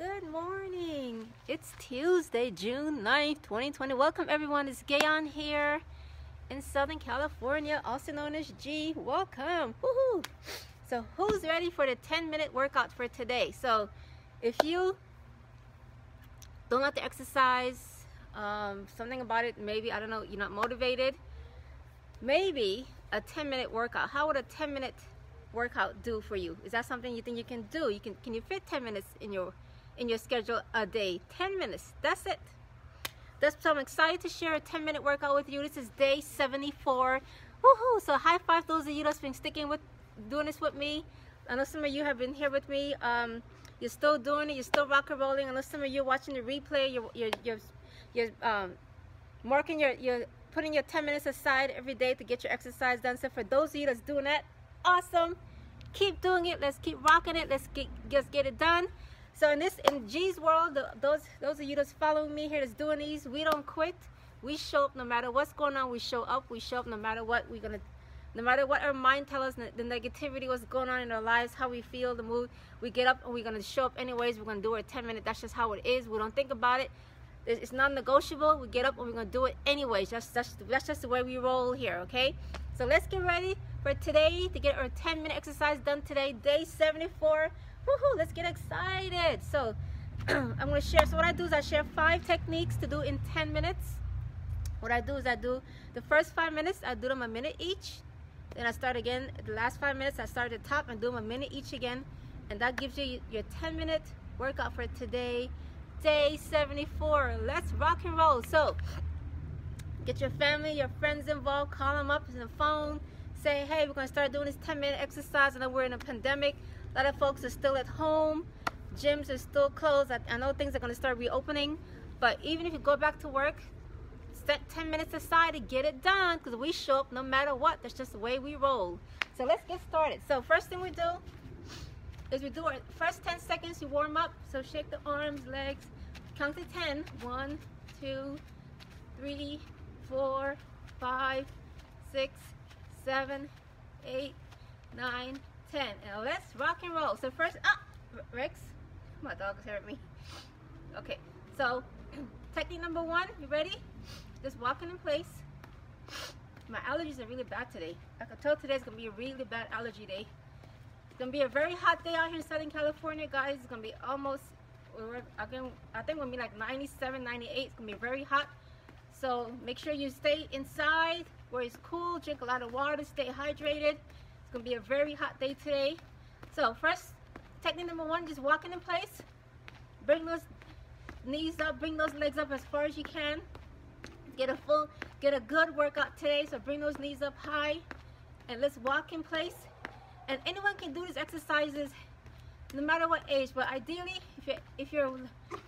good morning. It's Tuesday, June 9th, 2020. Welcome everyone. It's Gayone here in Southern California, also known as G. Welcome. Woohoo! So who's ready for the 10 minute workout for today? So if you don't like to exercise, um, something about it, maybe, I don't know, you're not motivated, maybe a 10 minute workout. How would a 10 minute workout do for you? Is that something you think you can do? You can can you fit 10 minutes in your in your schedule a day? 10 minutes. That's it. That's so I'm excited to share a 10 minute workout with you. This is day 74. Woohoo! So high five those of you that's been sticking with doing this with me. I know some of you have been here with me. Um, you're still doing it. You're still rock and rolling. I know some of you watching the replay. You're you're you're, you're um, marking your your putting your 10 minutes aside every day to get your exercise done. So for those of you that's doing that, awesome. Keep doing it. Let's keep rocking it. Let's get just get it done. So in this in G's world, those those of you that's following me here that's doing these, we don't quit. We show up no matter what's going on. We show up. We show up no matter what. We're gonna, no matter what our mind tells us, the negativity, what's going on in our lives, how we feel, the mood. We get up and we're gonna show up anyways. We're gonna do it 10 minutes. That's just how it is. We don't think about it. It's non-negotiable. We get up and we're gonna do it anyways. That's that's that's just the way we roll here. Okay. So let's get ready for today to get our 10 minute exercise done today, day 74. Woohoo, let's get excited. So I'm gonna share, so what I do is I share five techniques to do in 10 minutes. What I do is I do the first five minutes, I do them a minute each. Then I start again, the last five minutes, I start at the top and do them a minute each again. And that gives you your 10 minute workout for today, day 74. Let's rock and roll. So get your family, your friends involved, call them up on the phone, say, hey, we're going to start doing this 10 minute exercise. and then we're in a pandemic. A lot of folks are still at home. Gyms are still closed. I, know things are going to start reopening. But even if you go back to work, set 10 minutes aside to get it done because we show up no matter what. That's just the way we roll. So let's get started. So first thing we do is we do our first 10 seconds, you warm up. So shake the arms, legs, count to 10. One, two, three, four, five, six, seven, eight, nine, ten. And let's rock and roll. So first, ah, Rex, my dog is hurt me. Okay, so technique number one, you ready? Just walking in place. My allergies are really bad today. I can tell today's gonna be a really bad allergy day. It's gonna be a very hot day out here in Southern California, guys. It's gonna be almost, again, I think gonna be like 97, 98. It's gonna be very hot. So make sure you stay inside where it's cool, drink a lot of water, stay hydrated. It's gonna be a very hot day today. So first, technique number one, just walking in place. Bring those knees up, bring those legs up as far as you can. Get a full, get a good workout today. So bring those knees up high and let's walk in place. And anyone can do these exercises no matter what age, but ideally, if you're, if you're a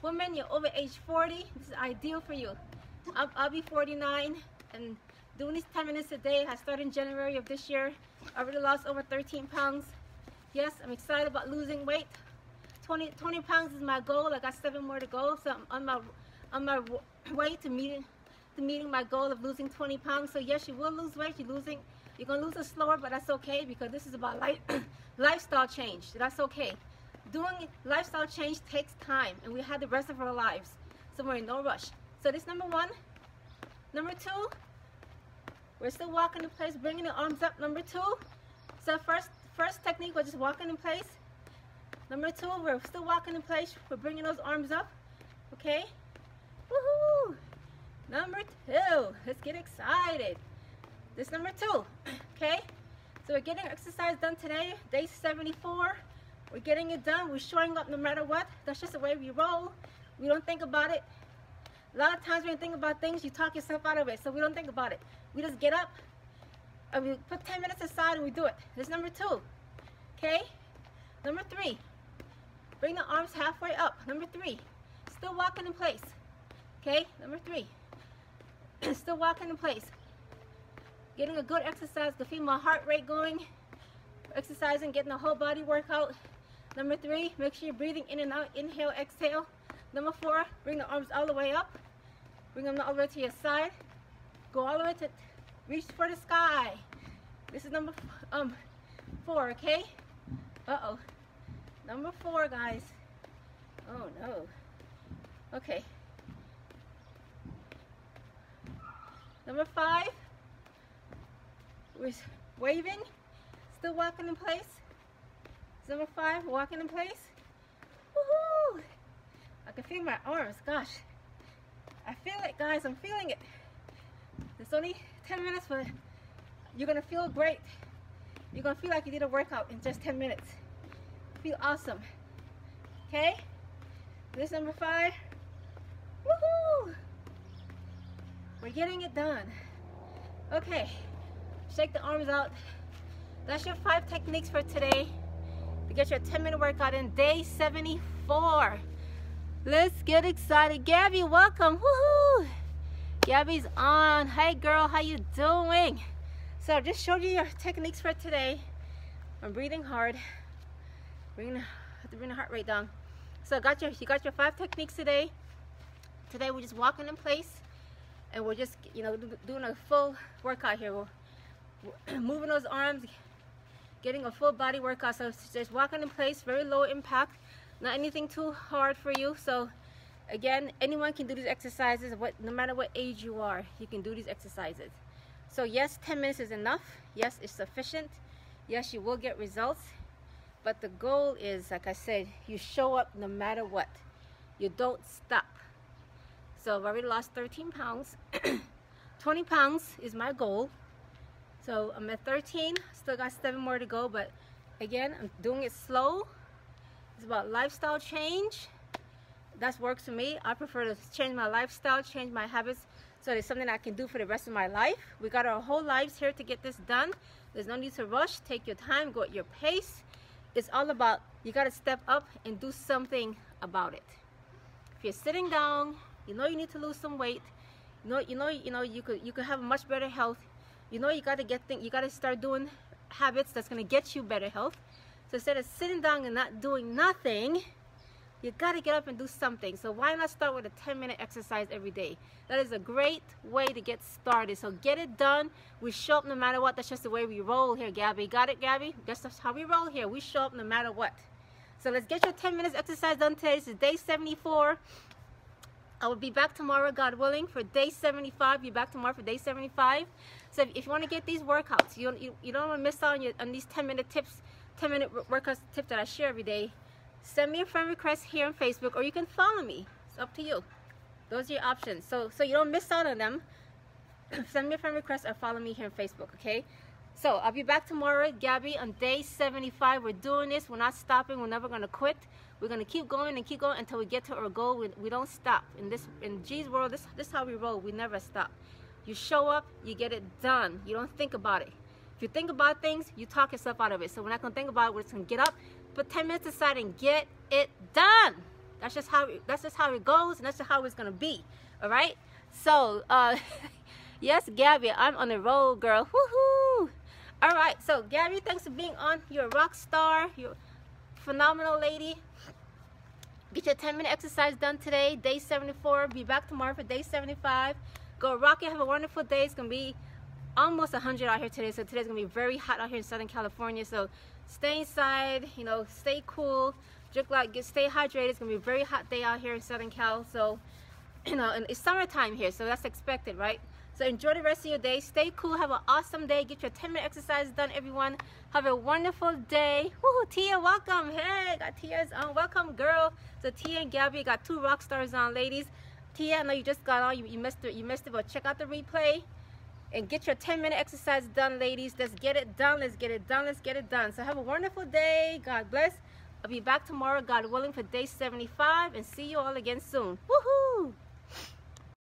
woman, you're over age 40, this is ideal for you. I'll, I'll be 49 and doing these 10 minutes a day. I started in January of this year. I already lost over 13 pounds. Yes, I'm excited about losing weight. 20, 20 pounds is my goal. I got seven more to go. So I'm on my, on my way to meeting, to meeting my goal of losing 20 pounds. So yes, you will lose weight. You're losing, you're gonna lose it slower, but that's okay because this is about life, lifestyle change. That's okay. Doing lifestyle change takes time and we have the rest of our lives. So we're in no rush. So this number one. Number two, we're still walking in place, bringing the arms up. Number two, so first first technique was just walking in place. Number two, we're still walking in place. We're bringing those arms up, okay? Woohoo! Number two, let's get excited. This number two, okay? So we're getting exercise done today, day 74. We're getting it done. We're showing up no matter what. That's just the way we roll. We don't think about it. A lot of times when you think about things, you talk yourself out of it. So we don't think about it. We just get up and we put 10 minutes aside and we do it. This number two. Okay? Number three. Bring the arms halfway up. Number three. Still walking in place. Okay? Number three. Still walking in place. Getting a good exercise to feel my heart rate going. Exercising, getting a whole body workout. Number three, make sure you're breathing in and out. Inhale, exhale. Number four, bring the arms all the way up. Bring them way to your side. Go all the way to, reach for the sky. This is number um four, okay? Uh-oh. Number four, guys. Oh no. Okay. Number five. We're waving. Still walking in place. Number five, walking in place. Woohoo! I can feel my arms, gosh. I feel it, guys, I'm feeling it. It's only 10 minutes, but you're gonna feel great. You're gonna feel like you did a workout in just 10 minutes. Feel awesome. Okay? This number five. Woohoo! We're getting it done. Okay, shake the arms out. That's your five techniques for today to get your 10 minute workout in day 74. Let's get excited. Gabby, welcome. Woohoo! Gabby's on. Hey girl, how you doing? So I just showed you your techniques for today. I'm breathing hard. Bring the, bring the heart rate down. So I got your you got your five techniques today. Today we're just walking in place and we're just you know doing a full workout here. We're moving those arms, getting a full body workout. So just walking in place, very low impact not anything too hard for you. So again anyone can do these exercises what no matter what age you are you can do these exercises. So yes 10 minutes is enough. Yes it's sufficient. Yes you will get results. But the goal is like I said you show up no matter what. You don't stop. So I've already lost 13 pounds. 20 pounds is my goal. So I'm at 13 still got seven more to go but again I'm doing it slow it's about lifestyle change. That works for me. I prefer to change my lifestyle, change my habits, so it's something I can do for the rest of my life. We got our whole lives here to get this done. There's no need to rush. Take your time, go at your pace. It's all about, you got to step up and do something about it. If you're sitting down, you know you need to lose some weight, you know, you know, you know, you could, you could have much better health. You know, you got to get things, you got to start doing habits that's going to get you better health. So instead of sitting down and not doing nothing, you got to get up and do something. So why not start with a 10 minute exercise every day? That is a great way to get started. So get it done. We show up no matter what. That's just the way we roll here, Gabby. Got it, Gabby? That's how we roll here. We show up no matter what. So let's get your 10 minutes exercise done today. This is day 74. I will be back tomorrow, God willing, for day 75. Be back tomorrow for day 75. So if, if you want to get these workouts, you don't, you, you don't want to miss out on, your, on these 10 minute tips 10 minute workout tip that I share every day, send me a friend request here on Facebook or you can follow me. It's up to you. Those are your options. So, so you don't miss out on them. send me a friend request or follow me here on Facebook, okay? So I'll be back tomorrow, with Gabby, on day 75. We're doing this. We're not stopping. We're never going to quit. We're going to keep going and keep going until we get to our goal. We, we don't stop. In this in G's world, this, this is how we roll. We never stop. You show up, you get it done. You don't think about it. If you think about things, you talk yourself out of it. So we're not gonna think about it. We're just gonna get up, put 10 minutes aside, and get it done. That's just how that's just how it goes, and that's just how it's gonna be. All right. So, uh, yes, Gabby, I'm on the road, girl. Woohoo! All right. So, Gabby, thanks for being on. You're a rock star. You're a phenomenal lady. Get your 10 minute exercise done today, day 74. Be back tomorrow for day 75. Go rock it. Have a wonderful day. It's gonna be almost 100 out here today so today's gonna be very hot out here in Southern California so stay inside you know stay cool drink like get stay hydrated. It's gonna be a very hot day out here in Southern Cal so you know and it's summertime here so that's expected right? So enjoy the rest of your day stay cool have an awesome day get your 10 minute exercise done everyone. Have a wonderful day. Woohoo, Tia welcome. Hey got Tia's on. Welcome girl. So Tia and Gabby got two rock stars on ladies. Tia I know you just got on. You, you missed it you missed it but check out the replay and get your 10 minute exercise done ladies. Let's get it done. Let's get it done. Let's get it done. So have a wonderful day. God bless. I'll be back tomorrow god willing for day 75 and see you all again soon. Woohoo